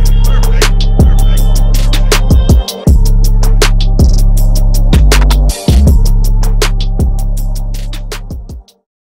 Earth.